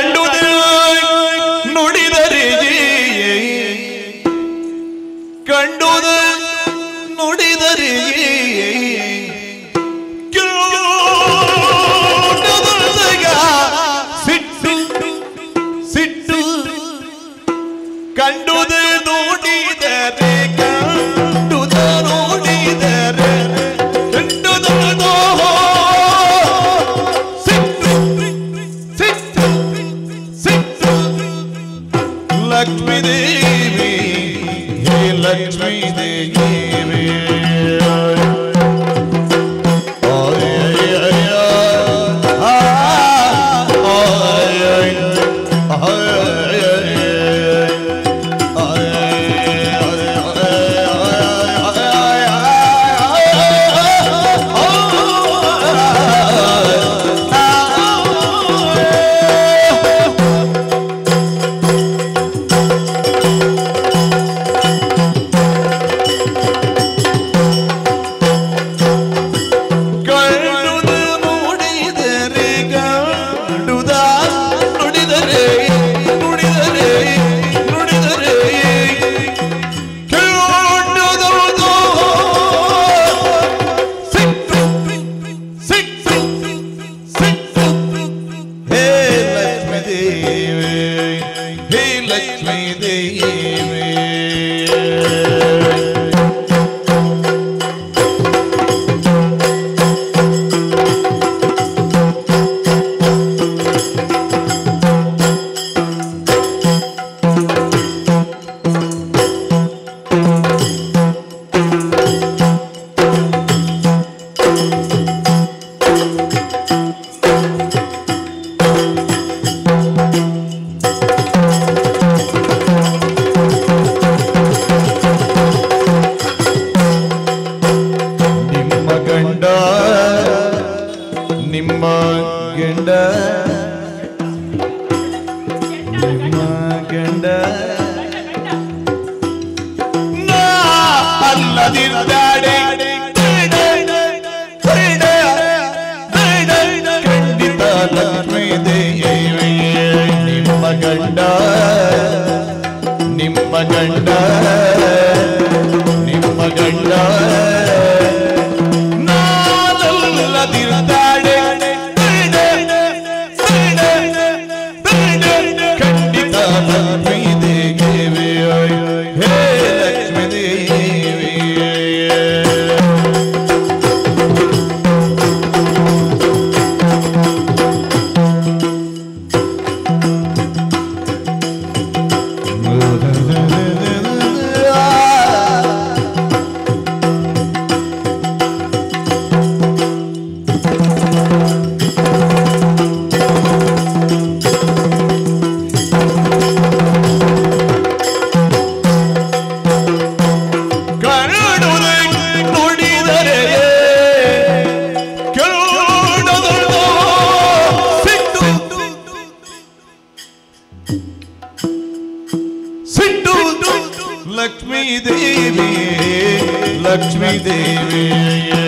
ಕಂಡುದು ನುಡಿದರೆ ಕಂಡುದು ನುಡಿದರೆ Lakshmi Devi, Hey Lakshmi Devi. Oh, yeah. மகண்ட மகண்ட அல்லதிர்ந்தாடே ಗಂಡ ನಿಮ್ಮ ಗಂಡ I'm bring it Sindhu Lakshmi Devi Lakshmi Devi Lakshmi Devi